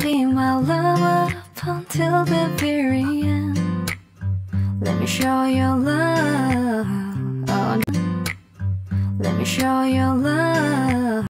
be my lover up until the very end. Let me show you love. Oh, let me show you love.